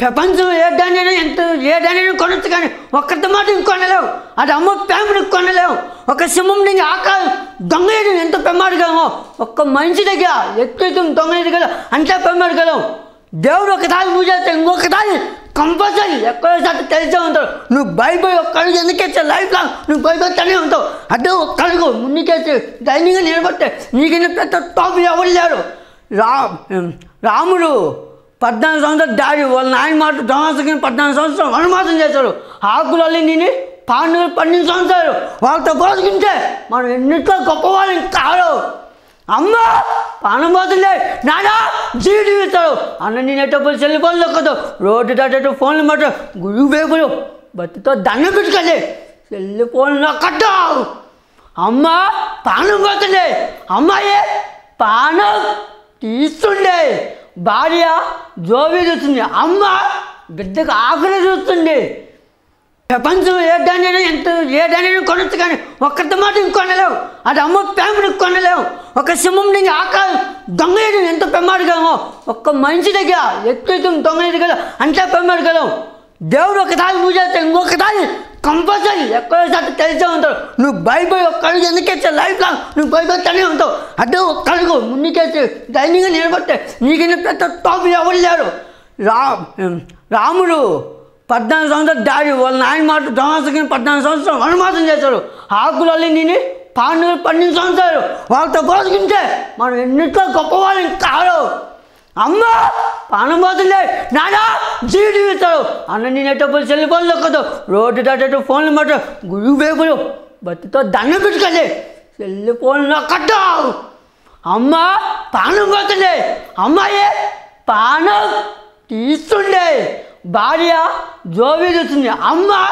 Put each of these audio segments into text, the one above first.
ప్రపంచం ఏ దానైనా ఎంత ఏ దానైనా కొనొచ్చు కానీ ఒక్కటి మాట కొనలేవు. అది అమ్మ ప్రేమను కొనలేవు. ఒక సింహం నుంచి ఆకాశం దొంగ ఎదురు ఎంత పెమ్మాడగలమో ఒక్క మనిషి దగ్గర ఎక్కువ దొంగ ఎదుగల అంతే పెమ్మాడగలం దేవుడు ఒకసారి పూజ చేస్తే ఇంకొకసారి కంపల్సరీ ఎక్కడోసారి తెలిసే ఉంటాడు నువ్వు భయపడి ఒక్కడు ఎందుకేస్తే లైఫ్ లాంగ్ నువ్వు భయపడతానే ఉంటావు. అదే ఒక్కడుగు ముందుకేసి ధైర్యంగా నిలబడితే నీకు పెద్ద టాప్ ఎవరు లేరు. రా రాముడు పద్నాలుగు సంవత్సరాలు డాడీ వాళ్ళ నాయన మాట దొంగసకి పద్నాలుగు సంవత్సరాలు వనమాసం చేశారు ఆకులు నేను పాండు పన్నెండు సంవత్సరాలు వాళ్ళతో పోసుకుంటే మనం ఎన్నిట్లో గొప్పవాళ్ళని కాదు. అమ్మ పానం పోతుంది. నానా జీడి ఇస్తాడు. అన్న నేనేటప్పుడు సెల్ ఫోన్లు ఎక్కదు రోడ్డు దాటేటప్పుడు ఫోన్లు మాట గురు బేగులు బతితో దండం పెట్టుకోండి. సెల్ ఫోన్లో కట్టావు. అమ్మ పానం పోతుంది. అమ్మాయి పానం తీస్తుండే. భార్య జోబీ చూస్తుంది. అమ్మ బిడ్డకు ఆకలి చూస్తుంది. ప్రపంచం ఏ ఎంత ఏ దానైనా కొనొచ్చు కానీ ఒక్కటి మాట కొనలేవు. అది అమ్మ ప్రేమను కొనలేవు. ఒక సింహం నుంచి ఆకారం దొంగ ఎదురు ఎంత పెమ్మాడగలమో ఒక్క మనిషి దగ్గర ఎక్కువ దొంగ కదా అంతే పెమ్మాడగలం దేవుడు ఒకసారి పూజ చేస్తే ఇంకొకసారి కంపల్సరీ ఎక్కడోసారి తెలిసే ఉంటాడు. నువ్వు బైబిల్ ఒక్కడికి ఎందుకేస్తే లైఫ్ లాంగ్ నువ్వు భయపడతానే ఉంటావు. అదే ఒక్కడుగు చేసి ధైర్యంగా నిలబడితే నీకు పెద్ద టాప్ ఎవరు లేరు. రా రాముడు పద్నాలుగు సంవత్సరాలు దాడి వాళ్ళ నాయన మాట దొంగసకి పద్నాలుగు సంవత్సరాలు వనమాసం చేశారు ఆకులు నేను పాండు పన్నెండు సంవత్సరాలు వాళ్ళతో పోసుకుంటే మనం ఎన్నిట్లో గొప్పవాళ్ళం కాదు. అమ్మ పానం పోతుంది నానా జీడి ఇస్తాడు. అన్న నేనేటప్పుడు సెల్ ఫోన్లు ఎక్కదు రోడ్డు దాటేటప్పుడు ఫోన్లు మాట గురువు బేపులు బతితో దండం పెట్టుకోండి. సెల్ ఫోన్లు కట్టావు అమ్మ పానం పోతుంది అమ్మాయి పానం తీస్తుండే. భార్య జోబీ చూస్తుంది. అమ్మ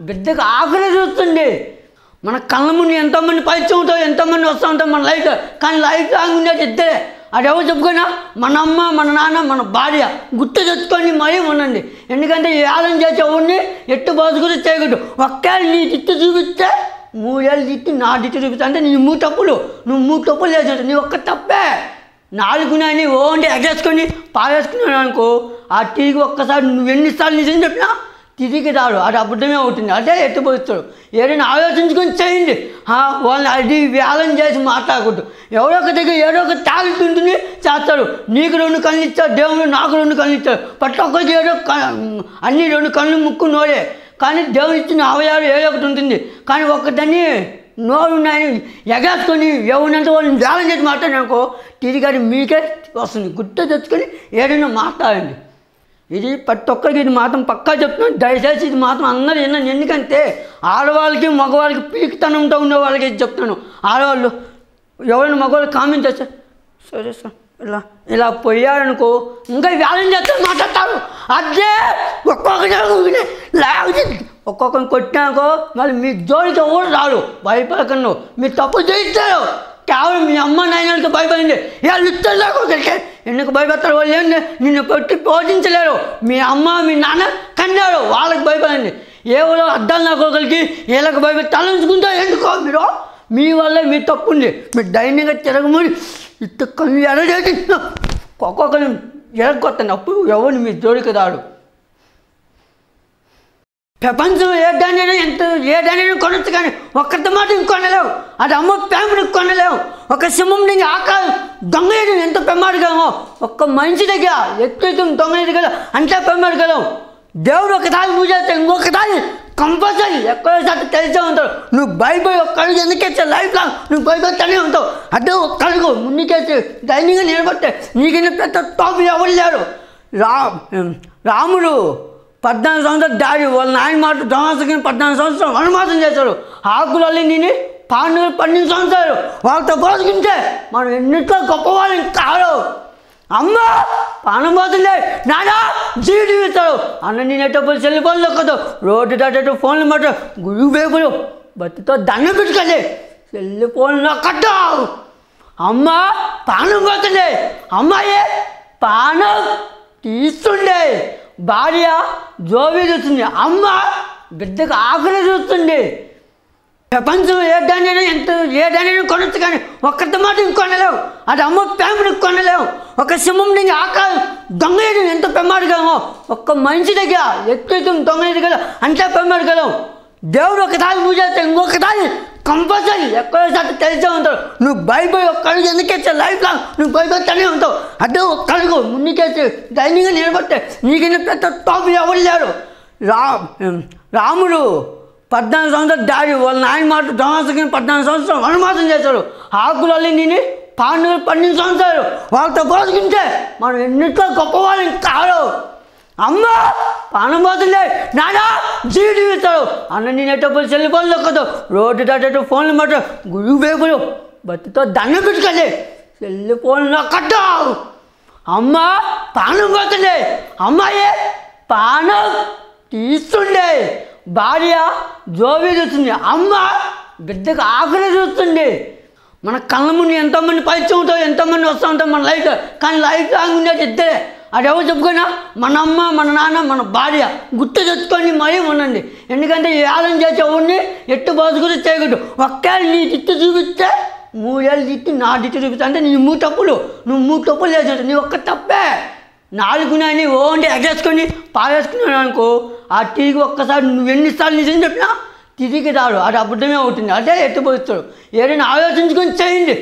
బిడ్డకు ఆకలి చూస్తుంది. మన కళ్ళ ముందు ఎంతోమంది పరిచయం ఉంటావు ఎంతోమంది వస్తూ ఉంటాం మన లైఫ్ కానీ లైఫ్ లాంగ్ ఉండేది ఇద్దరే. అది ఎవరు చెప్పుకున్నా? మన అమ్మ మన నాన్న మన భార్య. గుర్తు తెచ్చుకొని మరీ ఉండండి. ఎందుకంటే ఈ ఆలం చేసే ఎవరిని ఎట్టు బతుకులు చేయకూడదు. ఒక్కేళ్ళు నీ దిట్టు చూపిస్తే మూడేళ్ళు తిట్టి నా దిట్టు చూపిస్తా. అంటే నీ మూడు తప్పులు. నువ్వు మూడు తప్పులు చేసినట్టు. నీ ఒక్క తప్పే. నాలుగునని ఓండి ఎగేసుకొని పారేసుకున్నాను అనుకో ఆ తిరిగి ఒక్కసారి నువ్వు ఎన్నిసార్లు నిజం చెప్పినా తిరిగి రాడు. అది అబద్ధమే అవుతుంది. అదే ఎత్తిపోతాడు ఏదైనా ఆలోచించుకొని చేయండి. వాళ్ళని అది వ్యాలం చేసి మాట్లాడకూడదు ఎవరో ఒక దగ్గర ఏదో ఒక టాలెంట్ ఉంటుంది చేస్తాడు. నీకు రెండు కళ్ళు ఇచ్చాడు దేవుడు నాకు రెండు కళ్ళు ఇచ్చాడు. ప్రతి ఒక్కరికి ఏదో అన్ని రెండు కళ్ళు ముక్కు నోడే కానీ దేవుడు ఇచ్చిన అవయాలు ఏదో ఒకటి ఉంటుంది. కానీ ఒక్కదాన్ని నోరున్నాయని ఎగేసుకొని ఎవరినంత వాళ్ళని వేలం చేసి మాట్లాడినాకో తిరిగి మీకే వస్తుంది. గుర్తు తెచ్చుకొని ఏదైనా మాట్లాడండి. ఇది ప్రతి ఒక్కరికి ఇది మాత్రం పక్కా చెప్తున్నాను. దయచేసి ఇది మాత్రం అందరూ విన్నాను ఎందుకంటే ఆడవాళ్ళకి మగవాళ్ళకి పీకితనంతో ఉండే వాళ్ళకి ఇది చెప్తాను ఆడవాళ్ళు ఎవరైనా మగవాళ్ళు కామెంట్ చేస్తారు సరే సార్ ఇలా ఇలా పోయారనుకో ఇంకా వ్యాలం చేస్తే మాట్లాడతారు. అదే ఒక్కొక్కటి లేకపోతే ఒక్కొక్కరిని కొట్టినాకో మళ్ళీ మీ జోలికి కూడా రాడు భయపడకండు. మీరు తప్పు చేయిస్తారు కేవలం మీ అమ్మ నాయనలకి భయపడింది వాళ్ళు ఇద్దరులోకి ఎందుకు భయపడతారు? వాళ్ళు ఏంటి నిన్ను పెట్టి పోషించలేరు. మీ అమ్మ మీ నాన్న కన్నారు. వాళ్ళకి భయపడింది ఏవో అద్దాలు నాకు ఒకరికి వీళ్ళకి భయపడి తలంచుకుంటా ఎందుకో మీరు? మీ వల్లే మీ తప్పు ఉంది. మీరు ధైర్యంగా తిరగమని ఇట్ట కళ్ళు ఎరగేసి ఒక్కొక్కరిని ఎరగొత్తండి అప్పుడు ఎవరిని మీ జోడికి రాడు ప్రపంచం ఏ దానైనా ఎంత ఏ దానైనా కొనొచ్చు కానీ ఒక్కటి మాట కొనలేవు. అది అమ్మ ప్రేమను కొనలేవు. ఒక సింహం నుంచి ఆకాశం దొంగ ఎదురు ఎంత పెమ్మాడగలమో ఒక్క మనిషి దగ్గర ఎక్కువ దొంగ ఎదుగల అంతే పెమ్మాడగలం దేవుడు ఒకసారి పూజ చేస్తే ఇంకొకసారి కంపల్సరీ ఎక్కడోసారి తెలిసే ఉంటాడు నువ్వు భయపడి ఒక్కడు ఎందుకేస్తే లైఫ్ లాంగ్ నువ్వు భయపడతానే ఉంటావు. అదే ఒక్కడుగు ముందుకేసి ధైర్యంగా నిలబడితే నీకు పెద్ద టాప్ ఎవరు లేరు. రా రాముడు పద్నాలుగు సంవత్సరాలు డాడీ వాళ్ళ నాయన మాట దొంగసకి పద్నాలుగు సంవత్సరాలు వనమాసం చేశారు ఆకులు నేను పాండు పన్నెండు సంవత్సరాలు వాళ్ళతో పోసుకుంటే మనం ఎన్నిట్లో గొప్పవాళ్ళని కాదు అమ్మ పానం పోతుంది. నానా జీడి ఇస్తాడు. అన్న నేనేటప్పుడు సెల్ ఫోన్లు ఎక్కదు రోడ్డు దాటేటప్పుడు ఫోన్లు మాట గురు బేపులు బతితో దండం పెట్టుకోండి. సెల్ ఫోన్లో కట్టావు. అమ్మ పానం పోతుంది. అమ్మాయి పానం తీస్తుండే. భార్య జోబీ చూస్తుంది. అమ్మ బిడ్డకు ఆకలి చూస్తుంది. ప్రపంచం ఏ ఎంత ఏ ధాన్యం కొనొచ్చు కానీ ఒక్కటి మాట కొనలేవు. అది అమ్మ ప్రేమను కొనలేవు. ఒక సింహం నుంచి ఆకారం దొంగ ఏడు ఎంత పెమ్మాడగలమో ఒక్క మనిషి దగ్గర ఎక్కువ దొంగ అంత అంతే పెమ్మాడగలం దేవుడు ఒకసారి పూజ చేస్తే ఇంకొకసారి కంపల్సరీ ఎక్కడో తెలిసే ఉంటాడు నువ్వు బైబిల్ ఒక్కడికి ఎందుకేస్తే లైఫ్ లాంగ్ నువ్వు బైబిల్ ఉంటావు. అదే ఒక్కడికి ముందుకేసి ధైర్యంగా నిలబడితే నీకు పెద్ద టాప్ ఎవరు లేరు. రా రాముడు పద్నాలుగు సంవత్సరాలు దాడి వాళ్ళ నాయన మాట దొంగసకి పద్నాలుగు సంవత్సరాలు వనమాసం చేశాడు. ఆకులల్లి నేను పాండు పన్నెండు సంవత్సరాలు వాళ్ళతో పోసుకుంటే మనం ఎన్నిట్లో గొప్పవాళ్ళని కాదు. అమ్మ! పానం పోతుంది. నానా జీడి ఇస్తాడు అన్న నేనేటప్పుడు సెల్ ఫోన్ ఎక్కదు రోడ్డు దాటేటప్పుడు ఫోన్లు మాట గురువు వేపులు బతితో దండం పెట్టుకోండి. సెల్ ఫోన్ కట్టావు అమ్మ పానం పోతుంది. అమ్మాయి పానం తీస్తుండే. భార్య జోబీ చూస్తుంది. అమ్మ బిడ్డకు ఆకలి చూస్తుంది. మన కళ్ళ ముందు ఎంతోమంది పరిచయం ఉంటావు ఎంతోమంది వస్తూ ఉంటాం మన లైఫ్ కానీ లైఫ్ లాంగ్ ఉండేది ఇద్దరే. అది చెప్పుకున్నా? మన అమ్మ మన నాన్న మన భార్య గుర్తు తెచ్చుకొని మరీ ఉండండి. ఎందుకంటే ఈ ఆలం చేసే ఎవరిని ఎట్టు బతుకులు చేయకూడదు ఒక్కేళ్ళు నీ దిట్టు చూపిస్తే మూడేళ్ళు తిట్టి నా దిట్టు చూపిస్తా. అంటే నీ మూడు తప్పులు. నువ్వు మూడు తప్పులు చేసినట్టు. నీ ఒక్క తప్పే. నాలుగునని ఓండి ఎగేసుకొని పారేసుకున్నాను అనుకో ఆ టీకి ఒక్కసారి నువ్వు ఎన్నిసార్లు నిజం చెప్పినా తిరిగి రాడు. అది అబద్ధమే అవుతుంది. అదే ఎత్తిపోతాడు ఏదైనా ఆలోచించుకొని చేయండి.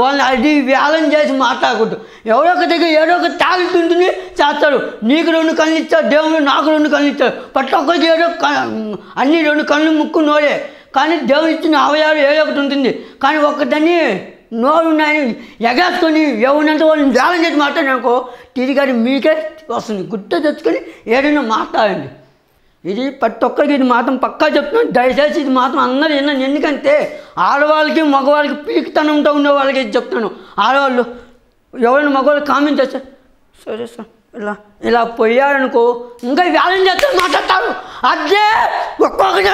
వాళ్ళని అది వ్యాలం చేసి మాట్లాడకూడదు ఎవరో ఒక దగ్గర ఏదో ఒక టాలెంట్ ఉంటుంది చేస్తాడు. నీకు రెండు కళ్ళు ఇచ్చాడు దేవుడు నాకు రెండు కళ్ళు ఇచ్చాడు. ప్రతి ఒక్కరికి ఏదో అన్ని రెండు కళ్ళు ముక్కు నోరే. కానీ దేవుడు ఇచ్చిన అవయాలు ఏదో ఒకటి ఉంటుంది. కానీ ఒక్కదాన్ని నోరు ఉన్నాయని ఎగేసుకొని ఎవరినంత వాళ్ళని వేలం చేసి మాట్లాడినాకో తిరిగి అది మీకే వస్తుంది. గుర్తు తెచ్చుకొని ఏదైనా మాట్లాడండి. ఇది ప్రతి ఒక్కరికి ఇది మాత్రం పక్కా చెప్తున్నాను. దయచేసి ఇది మాత్రం అందరూ విన్నాను ఎందుకంటే ఆడవాళ్ళకి మగవాళ్ళకి పీకితనంతో ఉండే వాళ్ళకి ఇది చెప్తాను ఆడవాళ్ళు ఎవరైనా మగవాళ్ళు కామెంట్ చేస్తారు సరే సార్ ఇలా ఇలా పోయారనుకో ఇంకా వ్యాలం చేస్తారు మాట్లాడతారు? అదే ఒక్కొక్కరి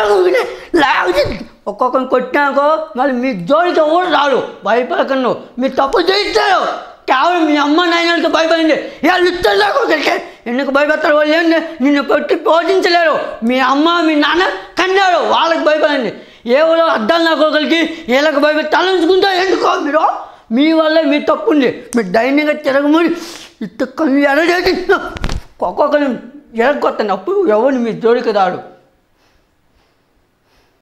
లేకపోతే ఒక్కొక్కరిని కొట్టినాకో మళ్ళీ మీ జోలికి ఎవరు రాడు భయపడకుండా. మీరు తప్పు చేయిస్తారు కేవలం మీ అమ్మ నాయనకి భయపడింది. వాళ్ళు ఇద్దరులోకి ఎందుకు భయపడతారు వాళ్ళు? ఏంటి నిన్ను పెట్టి పోషించలేరు. మీ అమ్మ మీ నాన్న కన్నారు. వాళ్ళకి భయపడింది. ఏవో అద్దాలు నాకు ఒకరికి వీళ్ళకి భయపడి తలంచుకుంటా ఎందుకో మీరు? మీ వల్లే మీ తప్పు ఉంది. మీరు ధైర్యంగా తిరగమని ఇత్త కళ్ళు ఎరగేసి ఒక్కొక్కరిని ఎరగొట్టండి అప్పుడు ఎవరిని మీ జోడికి రాడు